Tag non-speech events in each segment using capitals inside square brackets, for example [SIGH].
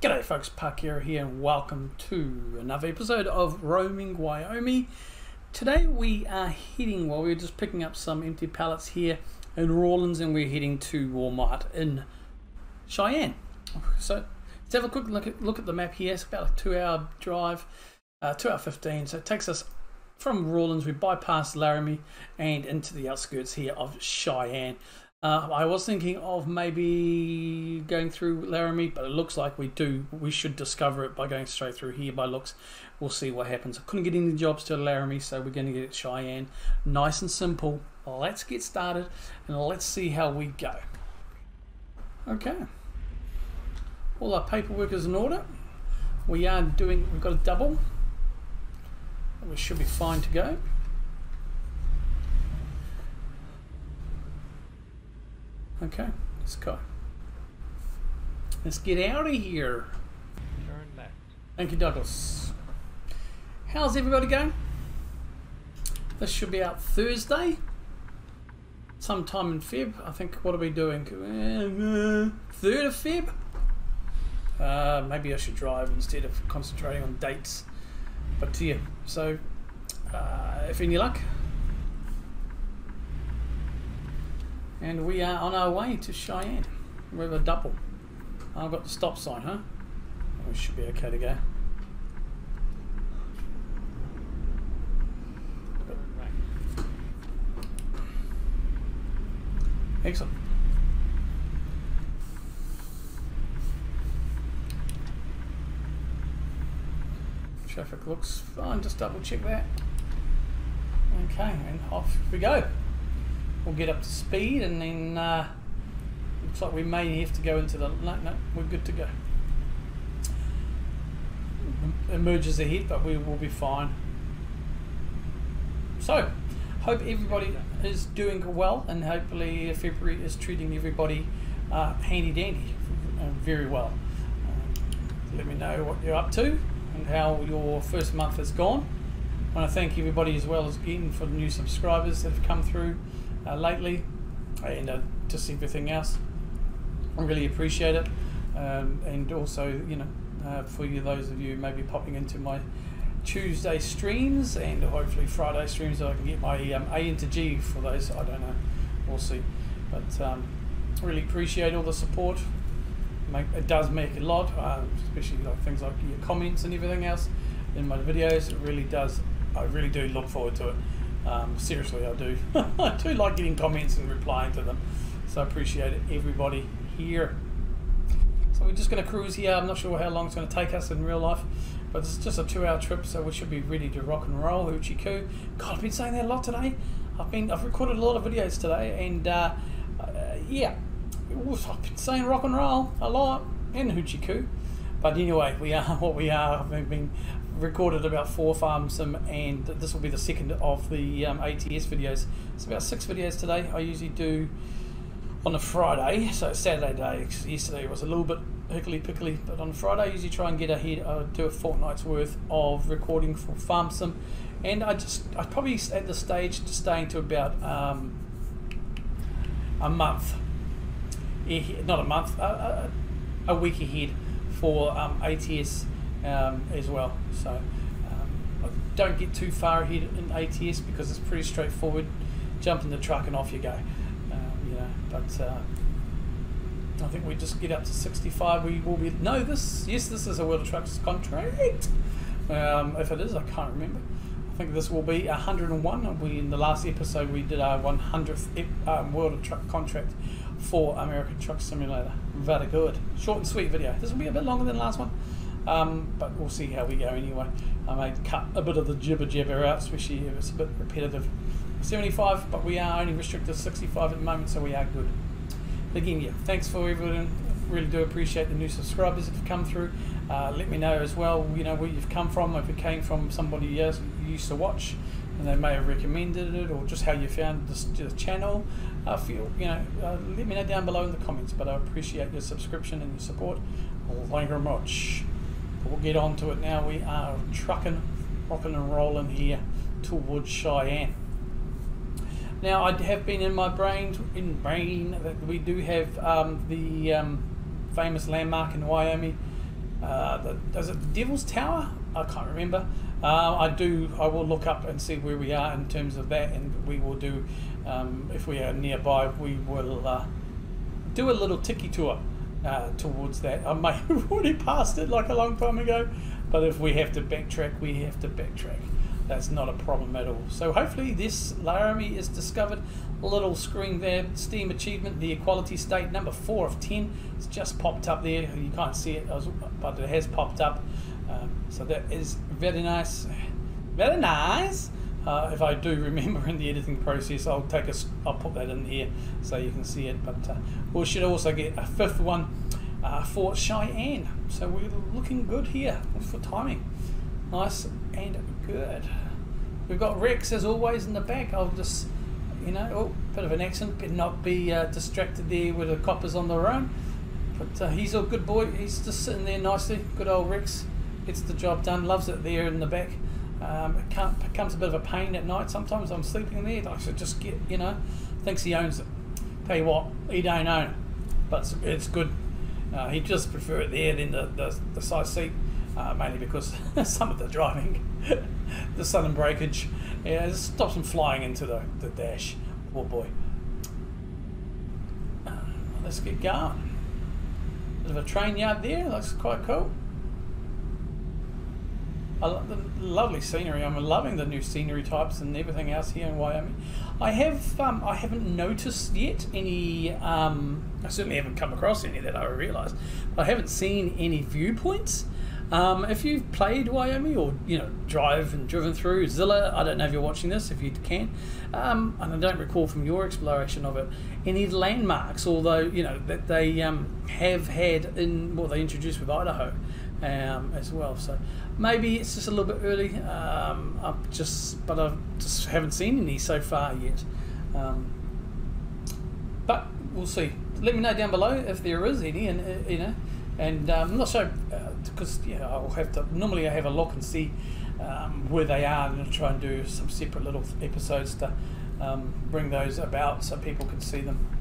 G'day folks, Parkera here and welcome to another episode of Roaming Wyoming. Today we are heading, well we're just picking up some empty pallets here in Rawlins and we're heading to Walmart in Cheyenne. So let's have a quick look at, look at the map here. It's about a two hour drive, uh, 2 hour 15. So it takes us from Rawlins, we bypass Laramie and into the outskirts here of Cheyenne. Uh, I was thinking of maybe going through Laramie, but it looks like we do. We should discover it by going straight through here by looks. We'll see what happens. I couldn't get any jobs to Laramie, so we're going to get Cheyenne. Nice and simple. Let's get started and let's see how we go. Okay. All our paperwork is in order. We are doing, we've got a double. We should be fine to go. Okay, let's go. Let's get out of here. Turn left. Thank you, Douglas. How's everybody going? This should be out Thursday, sometime in Feb. I think. What are we doing? Uh, Third of Feb. Uh, maybe I should drive instead of concentrating on dates. But to you. So, uh, if any luck, and we are on our way to Cheyenne. We're a double. I've got the stop sign, huh? We should be okay to go. Excellent. Traffic looks fine, just double check that. Okay, and off we go. We'll get up to speed and then uh, looks like we may have to go into the. No, no, we're good to go. Emerges ahead, but we will be fine. So, hope everybody is doing well and hopefully February is treating everybody uh, handy dandy uh, very well. Uh, let me know what you're up to and how your first month has gone. I want to thank everybody as well as again for the new subscribers that have come through uh, lately and uh, just everything else. I really appreciate it. Um, and also, you know, uh, for you, those of you maybe popping into my Tuesday streams and hopefully Friday streams, so I can get my um, A into G for those. I don't know, we'll see. But um, really appreciate all the support. Make, it does make a lot, uh, especially like things like your comments and everything else in my videos. It really does. I really do look forward to it. Um, seriously, I do. [LAUGHS] I do like getting comments and replying to them. So I appreciate everybody here. So we're just going to cruise here. I'm not sure how long it's going to take us in real life, but it's just a two-hour trip, so we should be ready to rock and roll. Hoochie coo. God, I've been saying that a lot today. I've been I've recorded a lot of videos today, and uh, uh, yeah, I've been saying rock and roll a lot and hoochie coo. But anyway, we are [LAUGHS] what we are. I've been recorded about four farms, um, and this will be the second of the um, ATS videos. It's about six videos today. I usually do on a Friday, so Saturday day. Yesterday was a little bit hickly pickly, but on Friday I usually try and get ahead. I do a fortnight's worth of recording for Farm Sim, and I just I probably at the stage to staying to about um, a month, not a month, a, a, a week ahead for um, ATS um, as well. So um, don't get too far ahead in ATS because it's pretty straightforward. Jump in the truck and off you go. Um, you know, but uh, I think we just get up to 65. We will be no this yes this is a World of Trucks contract. Um, if it is, I can't remember. I think this will be 101. We in the last episode we did our 100th ep- um, World of Truck contract for American Truck Simulator. Very good, short and sweet video. This will be a bit longer than the last one. Um, but we'll see how we go anyway. I may cut a bit of the jibber jabber out, especially if it's a bit repetitive. 75, but we are only restricted to 65 at the moment, so we are good. Again, yeah, thanks for everyone. Really do appreciate the new subscribers that have come through. Uh, let me know as well, you know, where you've come from, if it came from somebody you used to watch and they may have recommended it, or just how you found this, the channel. Uh, feel, you know, uh, let me know down below in the comments. But I appreciate your subscription and your support. Thank you very much. But we'll get on to it now. We are trucking, rocking and rolling here towards Cheyenne. Now I have been in my brain, in brain that we do have um, the um, famous landmark in Wyoming, uh, the, is it the Devil's Tower? I can't remember. Uh, I do. I will look up and see where we are in terms of that, and we will do. Um, if we are nearby, we will uh, do a little tiki tour uh, towards that. I may have [LAUGHS] already passed it like a long time ago, but if we have to backtrack, we have to backtrack. That's not a problem at all. So hopefully this Laramie is discovered. Little screen there, Steam achievement, the equality state number four of ten. It's just popped up there. You can't see it, but it has popped up. Um, so that is very nice. Very nice. Uh, if I do remember in the editing process, I'll take a, I'll put that in here so you can see it. But uh, we should also get a fifth one uh, for Cheyenne. So we're looking good here for timing. Nice and good. We've got Rex as always in the back. I'll just, you know, oh, bit of an accent, but not be uh, distracted there with the coppers on the run. But uh, he's a good boy. He's just sitting there nicely. Good old Rex gets the job done. Loves it there in the back. Um, it becomes a bit of a pain at night. Sometimes I'm sleeping there. I should just get, you know, thinks he owns it. Tell you what, he don't own it, but it's, it's good. Uh, he just prefer it there than the, the, the side seat, uh, mainly because [LAUGHS] some of the driving, [LAUGHS] the sudden breakage, yeah, stops him flying into the, the dash. Poor boy. Uh, let's get going. Bit of a train yard there, looks quite cool. Lovely scenery. I'm loving the new scenery types and everything else here in Wyoming. I have um, I haven't noticed yet any. Um, I certainly haven't come across any that I realised. I haven't seen any viewpoints. Um, if you've played Wyoming or you know drive and driven through Zilla, I don't know if you're watching this. If you can, um, and I don't recall from your exploration of it any landmarks. Although you know that they um, have had in what well, they introduced with Idaho um, as well. So maybe it's just a little bit early. Um, I've just, but I just haven't seen any so far yet. Um, but we'll see. Let me know down below if there is any, and uh, you know, and um, I'm not sure because uh, yeah, I'll have to. Normally, I have a look and see um, where they are, and I'll try and do some separate little episodes to um, bring those about so people can see them.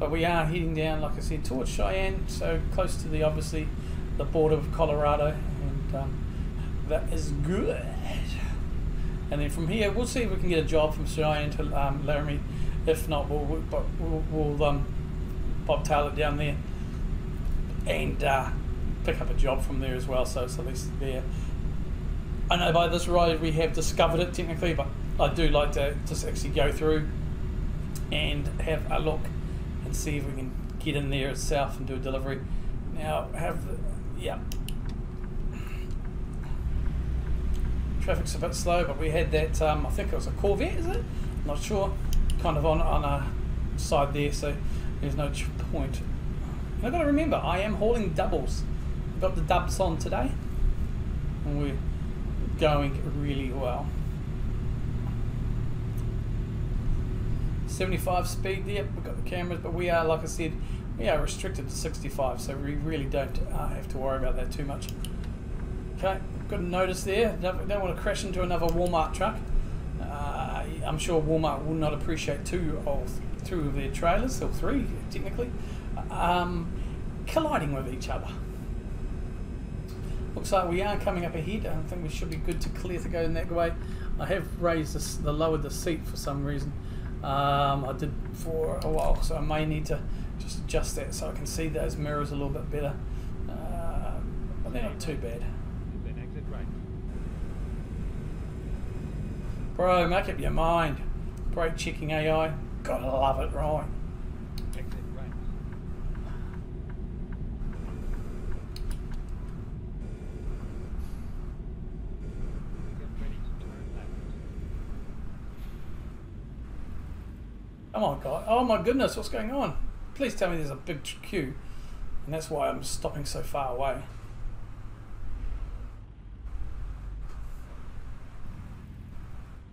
But we are heading down, like I said, towards Cheyenne, so close to the obviously the border of Colorado, and um, that is good. And then from here, we'll see if we can get a job from Cheyenne to um, Laramie. If not, we'll we'll, we'll, we'll um, bobtail it down there and uh, pick up a job from there as well. So it's at least there. I know by this ride we have discovered it technically, but I do like to just actually go through and have a look and see if we can get in there itself and do a delivery. Now, have the, yeah. Traffic's a bit slow, but we had that, um, I think it was a Corvette, is it? Not sure. Kind of on, on a side there, so there's no point. And I've got to remember, I am hauling doubles. I've got the dubs on today, and we're going really well. 75 speed. Yep, we've got the cameras, but we are, like I said, we are restricted to 65, so we really don't uh, have to worry about that too much. Okay, got a notice there. Don't, don't want to crash into another Walmart truck. Uh, I'm sure Walmart will not appreciate two of two of their trailers, or three technically, um, colliding with each other. Looks like we are coming up ahead. I think we should be good to clear to go in that way. I have raised this, the lowered the seat for some reason. Um, I did for a while, so I may need to just adjust that so I can see those mirrors a little bit better. Uh, but they're not too bad. Bro, make up your mind. Brake checking AI. Gotta love it, right? Oh my god. Oh my goodness, what's going on? Please tell me there's a big queue. And that's why I'm stopping so far away.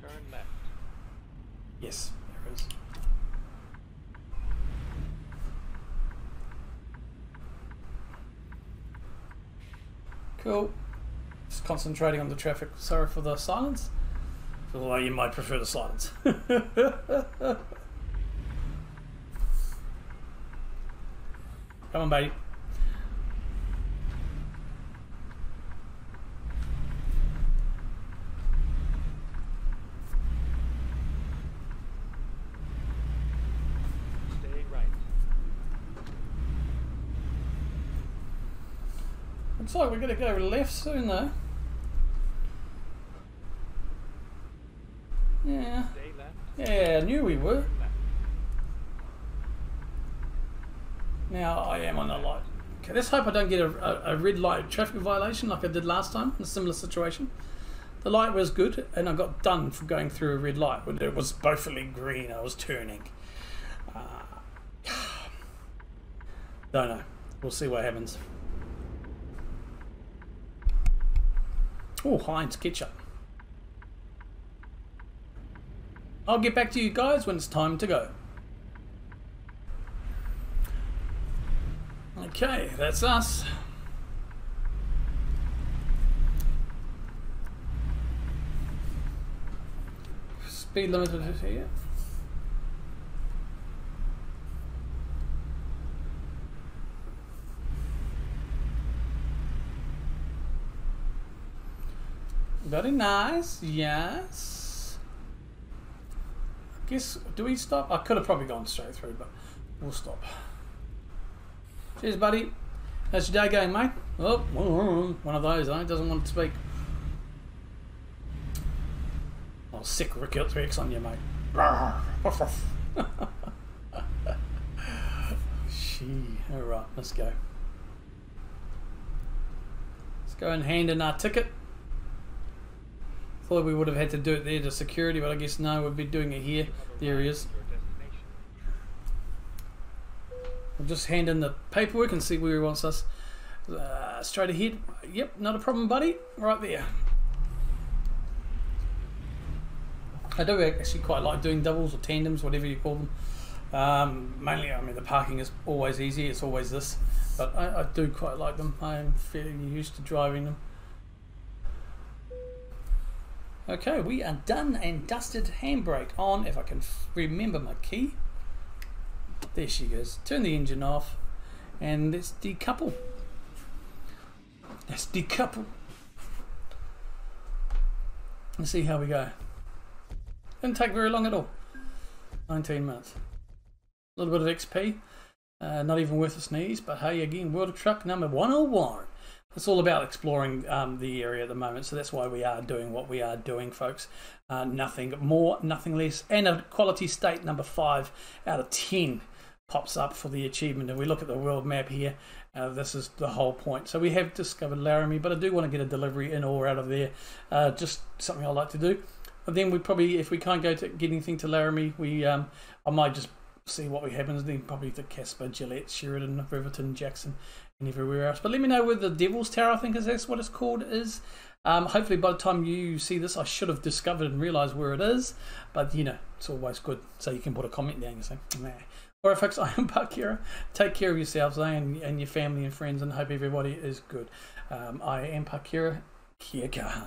Turn left. Yes, there is. Cool. Just concentrating on the traffic. Sorry for the silence. Although you might prefer the silence. [LAUGHS] Come on, buddy. Stay right. Looks like we're going to go left soon, though. Yeah. Yeah, I knew we were. Left. Now I am on the light. Okay, let's hope I don't get a, a, a red light traffic violation like I did last time in a similar situation. The light was good, and I got done for going through a red light when it was bothily green. I was turning. Uh, [SIGHS] don't know. We'll see what happens. Oh, Heinz ketchup. I'll get back to you guys when it's time to go. Okay, that's us. Speed limit is here. Very nice, yes. I guess, do we stop? I could have probably gone straight through, but we'll stop. Cheers, buddy. How's your day going, mate? Oh, one of those, eh? Doesn't want to speak. I'll sick Rick X on you, mate. Gee, alright, let's go. Let's go and hand in our ticket. Thought we would have had to do it there to security, but I guess no, we'll be doing it here. There he is. Your destination. We'll just hand in the paperwork and see where he wants us. Uh, straight ahead. Yep, not a problem, buddy. Right there. I do actually quite like doing doubles or tandems, whatever you call them. Um, mainly, I mean, the parking is always easy. It's always this, but I, I do quite like them. I am fairly used to driving them. Okay, we are done and dusted. Handbrake on, if I can remember my key. There she goes. Turn the engine off and let's decouple. Let's decouple. Let's see how we go. Didn't take very long at all. 19 minutes. A little bit of XP. Uh, not even worth a sneeze, but hey, again, World of Truck number 101. It's all about exploring um, the area at the moment, so that's why we are doing what we are doing, folks. Uh, nothing more, nothing less. And equality state number 5 out of 10 pops up for the achievement. And we look at the world map here, uh, this is the whole point. So we have discovered Laramie, but I do want to get a delivery in or out of there. Uh, just something I like to do. And then we probably, if we can't go to get anything to Laramie, we um, I might just see what we happens. Then probably to Casper, Gillette, Sheridan, Riverton, Jackson, and everywhere else. But let me know where the Devil's Tower, I think is that's what it's called, is. Um, hopefully by the time you see this, I should have discovered and realised where it is. But you know, it's always good, so you can put a comment down and say, nah. Alright, folks, I [LAUGHS] am Parkera. Take care of yourselves eh, and, and your family and friends, and hope everybody is good. Um, I am Parkera. Kia kaha.